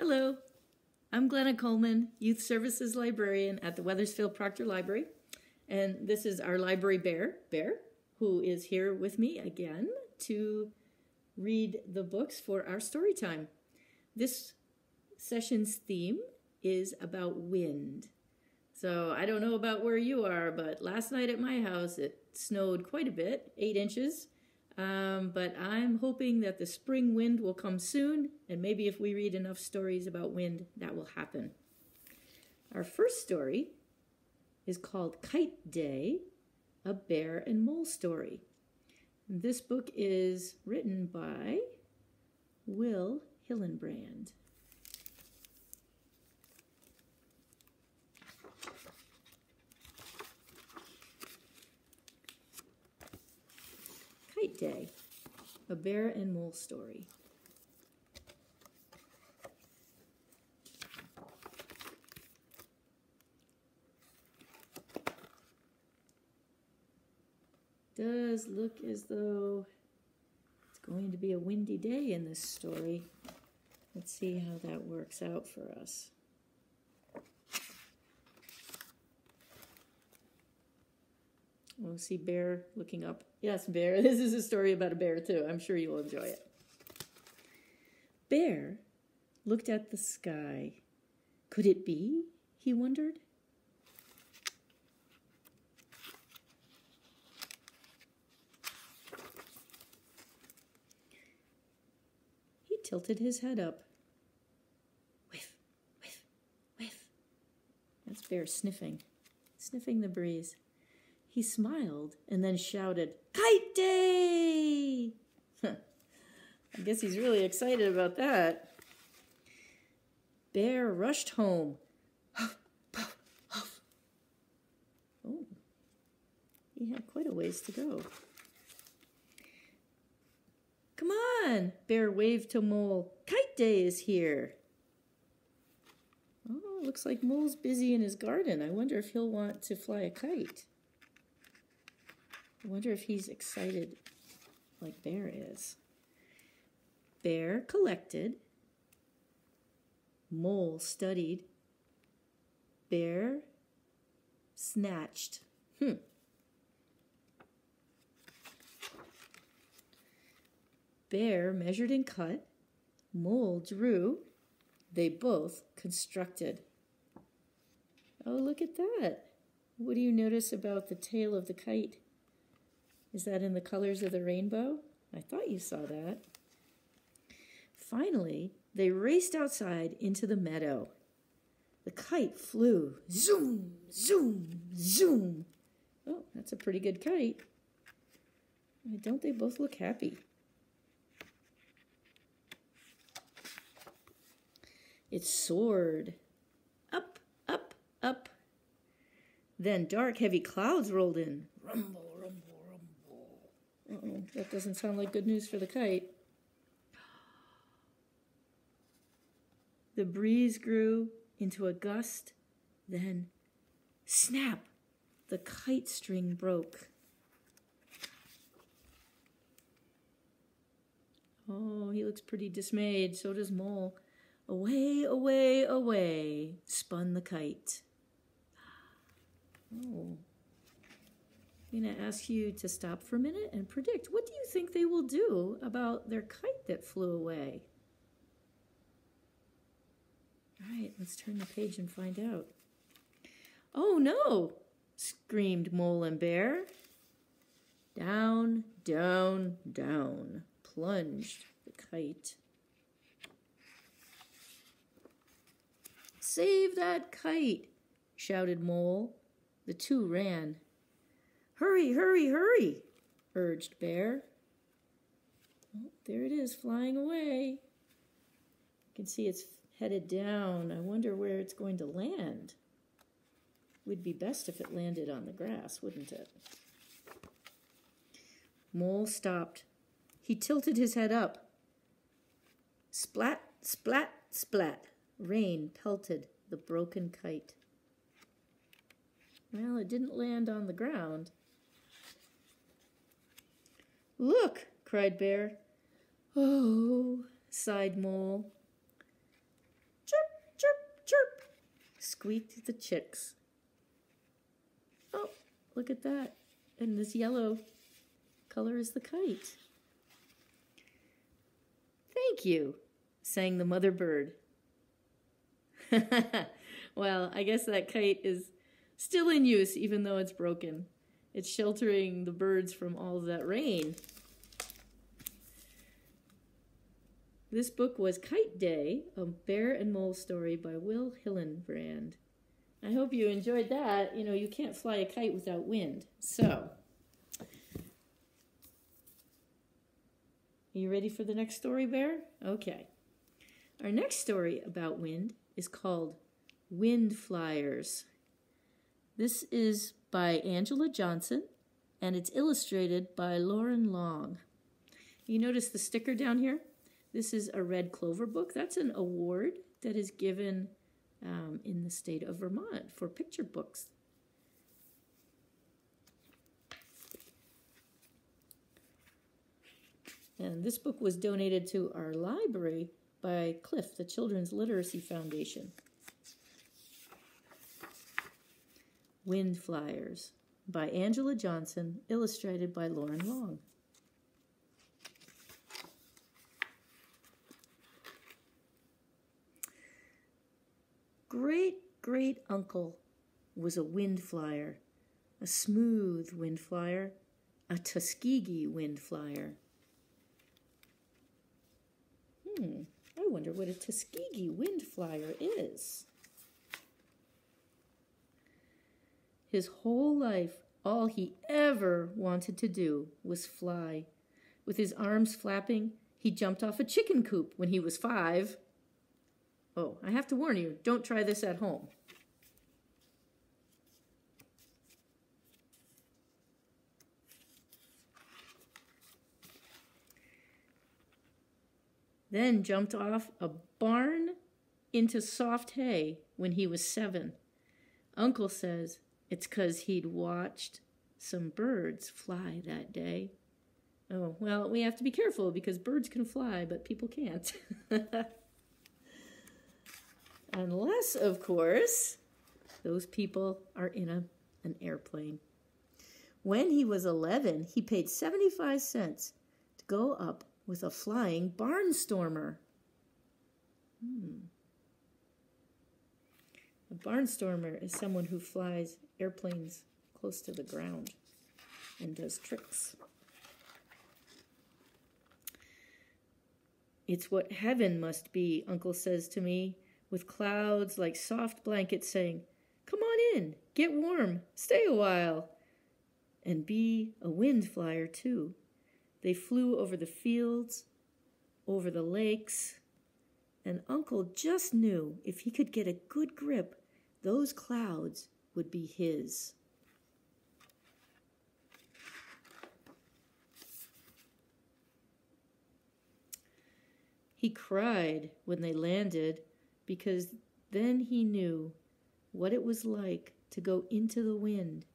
Hello, I'm Glenna Coleman, Youth Services Librarian at the Weathersfield Proctor Library. And this is our library bear, Bear, who is here with me again to read the books for our story time. This session's theme is about wind. So I don't know about where you are, but last night at my house it snowed quite a bit, eight inches. Um, but I'm hoping that the spring wind will come soon, and maybe if we read enough stories about wind, that will happen. Our first story is called Kite Day, a bear and mole story. This book is written by Will Hillenbrand. Kite Day, a bear and mole story. Does look as though it's going to be a windy day in this story. Let's see how that works out for us. We'll see Bear looking up. Yes, Bear. This is a story about a bear, too. I'm sure you'll enjoy it. Bear looked at the sky. Could it be? He wondered. He tilted his head up. Whiff, whiff, whiff. That's Bear sniffing, sniffing the breeze. He smiled and then shouted, Kite Day! I guess he's really excited about that. Bear rushed home. Oh, he had quite a ways to go. Come on, Bear waved to Mole. Kite Day is here. Oh, looks like Mole's busy in his garden. I wonder if he'll want to fly a kite. I wonder if he's excited like Bear is. Bear collected. Mole studied. Bear snatched. Hmm. Bear measured and cut. Mole drew. They both constructed. Oh, look at that. What do you notice about the tail of the kite? Is that in the colors of the rainbow? I thought you saw that. Finally, they raced outside into the meadow. The kite flew. Zoom, zoom, zoom. Oh, that's a pretty good kite. Don't they both look happy? It soared. Up, up, up. Then dark, heavy clouds rolled in. Rumble, uh-oh, that doesn't sound like good news for the kite. The breeze grew into a gust, then snap, the kite string broke. Oh, he looks pretty dismayed. So does Mole. Away, away, away, spun the kite. Oh. I'm going to ask you to stop for a minute and predict what do you think they will do about their kite that flew away? All right, let's turn the page and find out. Oh no! screamed Mole and Bear. Down, down, down plunged the kite. Save that kite! shouted Mole. The two ran. Hurry, hurry, hurry, urged Bear. Oh, there it is, flying away. You can see it's headed down. I wonder where it's going to land. Would be best if it landed on the grass, wouldn't it? Mole stopped. He tilted his head up. Splat, splat, splat. Rain pelted the broken kite. Well, it didn't land on the ground. Look, cried Bear. Oh, sighed Mole. Chirp, chirp, chirp, squeaked the chicks. Oh, look at that. And this yellow color is the kite. Thank you, sang the mother bird. well, I guess that kite is still in use even though it's broken. It's sheltering the birds from all of that rain. This book was Kite Day, a bear and mole story by Will Hillenbrand. I hope you enjoyed that. You know, you can't fly a kite without wind. So, are you ready for the next story, Bear? Okay. Our next story about wind is called Wind Flyers. This is by Angela Johnson and it's illustrated by Lauren Long. You notice the sticker down here? This is a Red Clover book. That's an award that is given um, in the state of Vermont for picture books. And this book was donated to our library by CLiF, the Children's Literacy Foundation. Wind Flyers by Angela Johnson, illustrated by Lauren Long. Great great uncle was a wind flyer, a smooth wind flyer, a Tuskegee wind flyer. Hmm, I wonder what a Tuskegee wind flyer is. His whole life, all he ever wanted to do was fly. With his arms flapping, he jumped off a chicken coop when he was five. Oh, I have to warn you, don't try this at home. Then jumped off a barn into soft hay when he was seven. Uncle says it's 'cause he'd watched some birds fly that day. Oh, well, we have to be careful because birds can fly, but people can't. Unless, of course, those people are in a, an airplane. When he was 11, he paid 75 cents to go up with a flying barnstormer. Hmm. A barnstormer is someone who flies airplanes close to the ground and does tricks. It's what heaven must be, Uncle says to me with clouds like soft blankets saying, Come on in, get warm, stay a while. And be a wind flyer, too. They flew over the fields, over the lakes, and Uncle just knew if he could get a good grip, those clouds would be his. He cried when they landed because then he knew what it was like to go into the wind,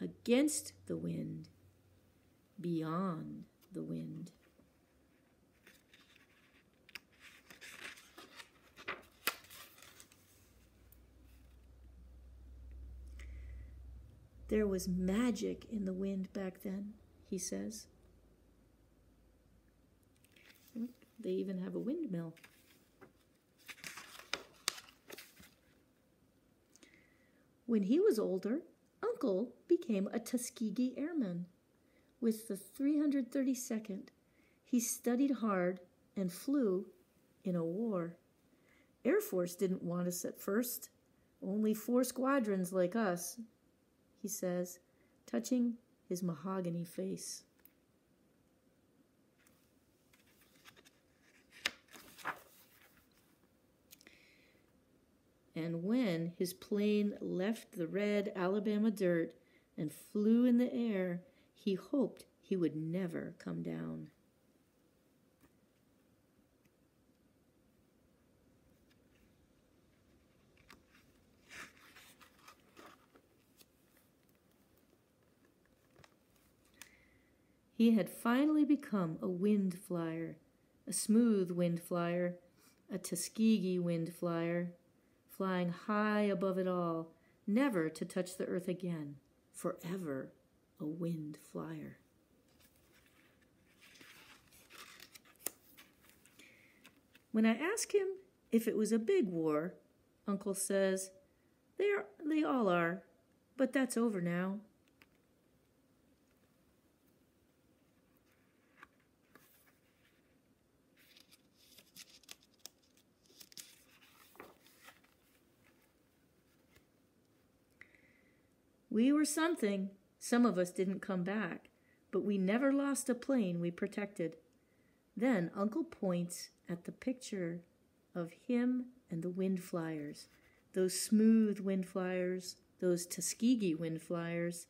against the wind, beyond the wind. There was magic in the wind back then, he says. They even have a windmill. When he was older, Uncle became a Tuskegee Airman. With the 332nd, he studied hard and flew in a war. Air Force didn't want us at first, only four squadrons like us, he says, touching his mahogany face. and when his plane left the red Alabama dirt and flew in the air, he hoped he would never come down. He had finally become a wind flyer, a smooth wind flyer, a Tuskegee wind flyer, flying high above it all, never to touch the earth again, forever a wind flyer. When I ask him if it was a big war, Uncle says, they, are, they all are, but that's over now. We were something. Some of us didn't come back, but we never lost a plane we protected. Then Uncle points at the picture of him and the wind flyers, those smooth wind flyers, those Tuskegee wind flyers,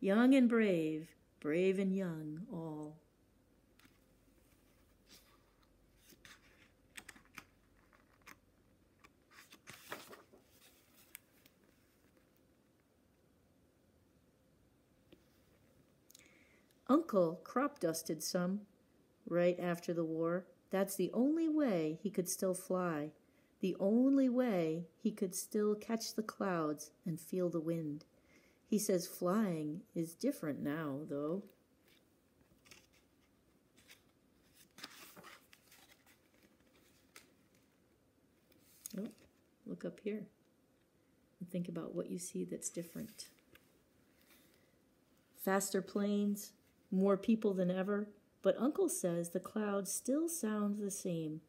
young and brave, brave and young, all. Uncle crop dusted some right after the war. That's the only way he could still fly, the only way he could still catch the clouds and feel the wind. He says flying is different now, though. Oh, look up here and think about what you see that's different. Faster planes, more people than ever, but Uncle says the clouds still sound the same.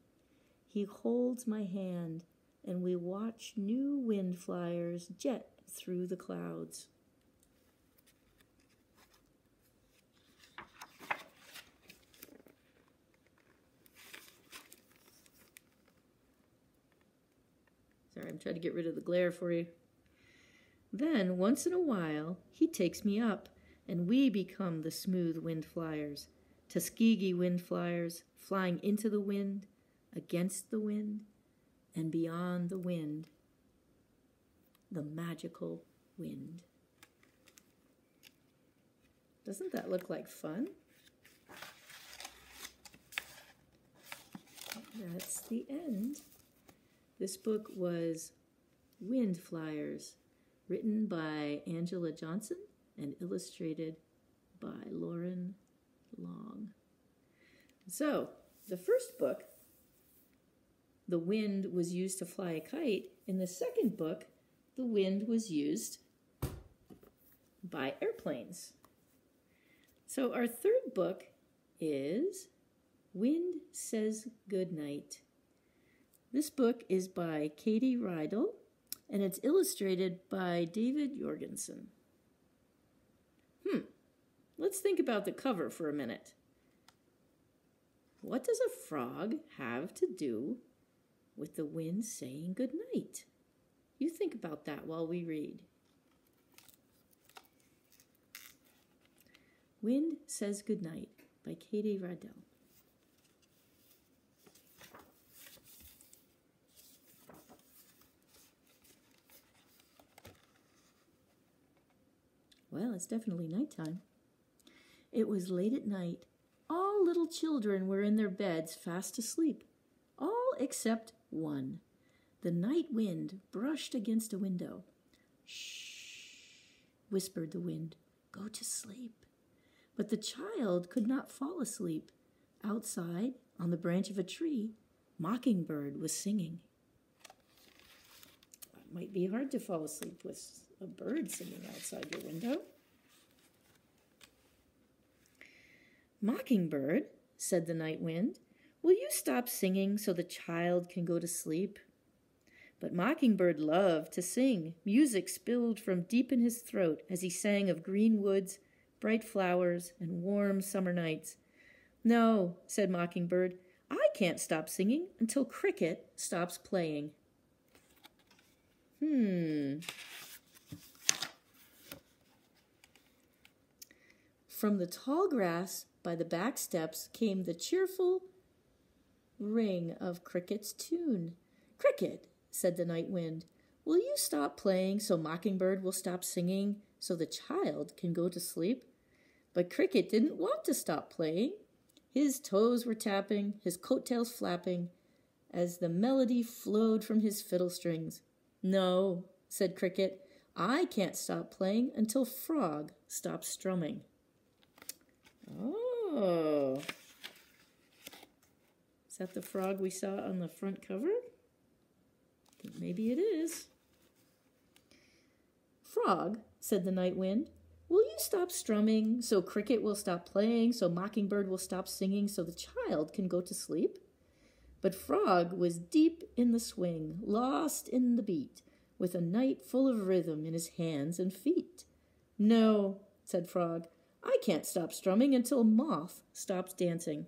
He holds my hand, and we watch new wind flyers jet through the clouds. Sorry, I'm trying to get rid of the glare for you. Then, once in a while, he takes me up and we become the smooth wind flyers, Tuskegee wind flyers, flying into the wind, against the wind, and beyond the wind, the magical wind. Doesn't that look like fun? That's the end. This book was Wind Flyers, written by Angela Johnson and illustrated by Lauren Long. So, the first book, the wind was used to fly a kite. In the second book, the wind was used by airplanes. So, our third book is Wind Says Goodnight. This book is by Katy Rydell and it's illustrated by David Jorgensen. Let's think about the cover for a minute. What does a frog have to do with the wind saying good night? You think about that while we read. Wind Says Good Night by Katy Rydell. Well, it's definitely nighttime. It was late at night. All little children were in their beds fast asleep, all except one. The night wind brushed against a window. Shh, whispered the wind. Go to sleep. But the child could not fall asleep. Outside, on the branch of a tree, Mockingbird was singing. It might be hard to fall asleep with a bird singing outside your window. Mockingbird, said the night wind, will you stop singing so the child can go to sleep? But Mockingbird loved to sing. Music spilled from deep in his throat as he sang of green woods, bright flowers, and warm summer nights. No, said Mockingbird, I can't stop singing until Cricket stops playing. Hmm. From the tall grass by the back steps came the cheerful ring of Cricket's tune. Cricket, said the night wind, will you stop playing so Mockingbird will stop singing so the child can go to sleep? But Cricket didn't want to stop playing. His toes were tapping, his coat tails flapping, as the melody flowed from his fiddle strings. No, said Cricket, I can't stop playing until Frog stops strumming. Oh. Is that the frog we saw on the front cover? Maybe it is. Frog, said the night wind, will you stop strumming so Cricket will stop playing, so Mockingbird will stop singing, so the child can go to sleep? But Frog was deep in the swing, lost in the beat, with a night full of rhythm in his hands and feet. No, said Frog, I can't stop strumming until Moth stops dancing.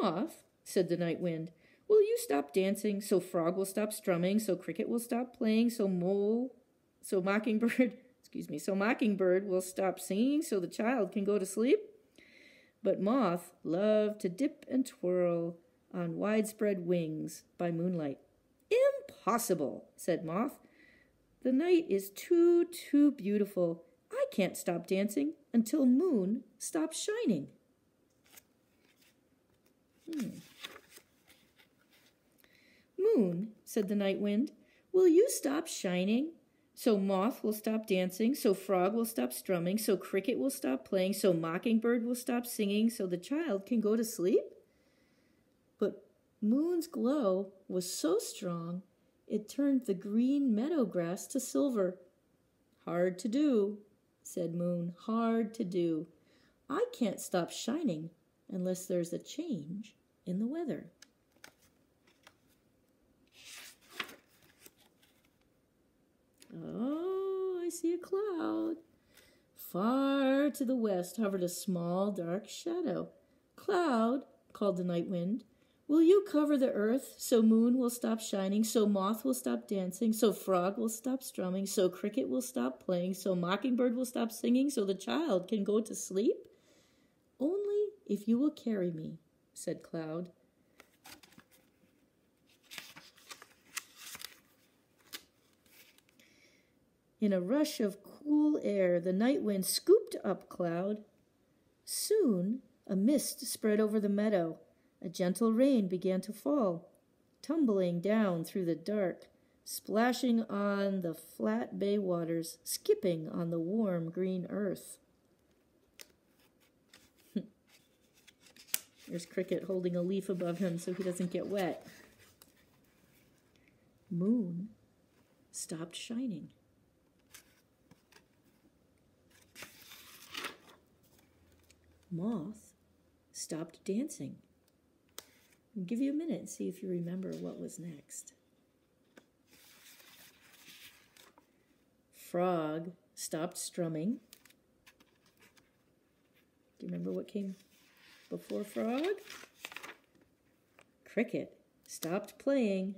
Moth, said the night wind, will you stop dancing so Frog will stop strumming, so Cricket will stop playing, so Mole, so Mockingbird, excuse me, so Mockingbird will stop singing so the child can go to sleep? But Moth loved to dip and twirl on widespread wings by moonlight. Impossible, said Moth. The night is too, too beautiful. I can't stop dancing until moon stops shining. Hmm. Moon, said the night wind, will you stop shining? So moth will stop dancing, so frog will stop strumming, so cricket will stop playing, so mockingbird will stop singing, so the child can go to sleep? But moon's glow was so strong it turned the green meadow grass to silver. Hard to do, said Moon, hard to do. I can't stop shining unless there's a change in the weather. Oh, I see a cloud. Far to the west hovered a small dark shadow. Cloud, called the night wind, will you cover the earth so moon will stop shining, so moth will stop dancing, so frog will stop strumming, so cricket will stop playing, so mockingbird will stop singing, so the child can go to sleep? Only if you will carry me, said Cloud. In a rush of cool air, the night wind scooped up Cloud. Soon a mist spread over the meadow. A gentle rain began to fall, tumbling down through the dark, splashing on the flat bay waters, skipping on the warm green earth. There's Cricket holding a leaf above him so he doesn't get wet. Moon stopped shining. Moth stopped dancing. I'll give you a minute and see if you remember what was next. Frog stopped strumming. Do you remember what came before Frog? Cricket stopped playing.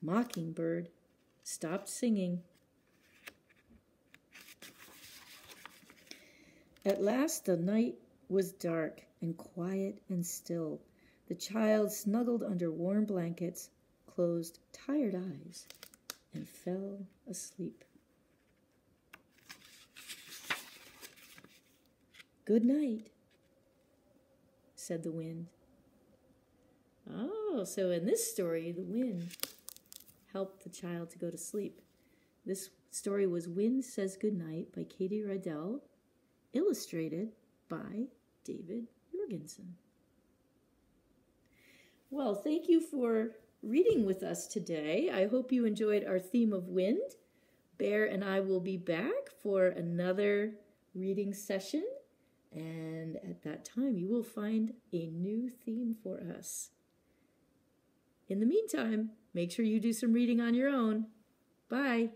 Mockingbird stopped singing. At last the night was dark and quiet and still. The child snuggled under warm blankets, closed tired eyes, and fell asleep. Good night, said the wind. Oh, so in this story, the wind helped the child to go to sleep. This story was Wind Says Goodnight by Katy Rydell illustrated by David Jorgensen. Well, thank you for reading with us today. I hope you enjoyed our theme of wind. Bear and I will be back for another reading session, and at that time, you will find a new theme for us. In the meantime, make sure you do some reading on your own. Bye.